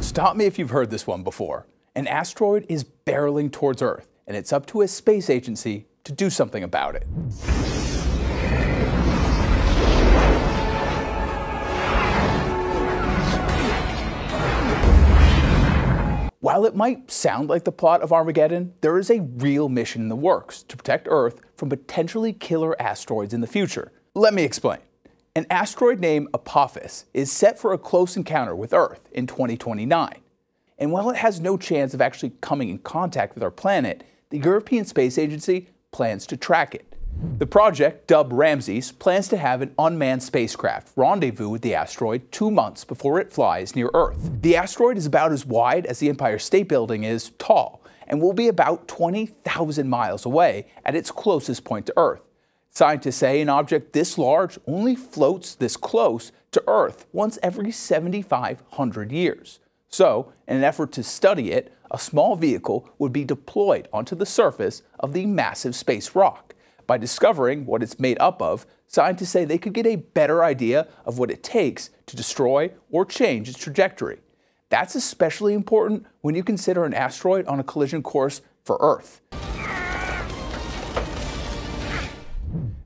Stop me if you've heard this one before. An asteroid is barreling towards Earth, and it's up to a space agency to do something about it. While it might sound like the plot of Armageddon, there is a real mission in the works to protect Earth from potentially killer asteroids in the future. Let me explain. An asteroid named Apophis is set for a close encounter with Earth in 2029. And while it has no chance of actually coming in contact with our planet, the European Space Agency plans to track it. The project, dubbed Ramses, plans to have an unmanned spacecraft rendezvous with the asteroid two months before it flies near Earth. The asteroid is about as wide as the Empire State Building is tall and will be about 20,000 miles away at its closest point to Earth. Scientists say an object this large only floats this close to Earth once every 7,500 years. So, in an effort to study it, a small vehicle would be deployed onto the surface of the massive space rock. By discovering what it's made up of, scientists say they could get a better idea of what it takes to destroy or change its trajectory. That's especially important when you consider an asteroid on a collision course for Earth.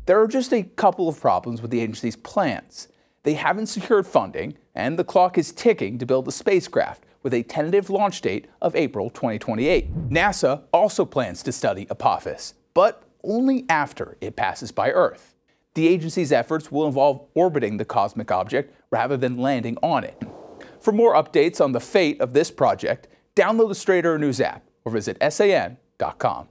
There are just a couple of problems with the agency's plans. They haven't secured funding, and the clock is ticking to build the spacecraft with a tentative launch date of April 2028. NASA also plans to study Apophis, but only after it passes by Earth. The agency's efforts will involve orbiting the cosmic object rather than landing on it. For more updates on the fate of this project, download the Straight News app or visit san.com.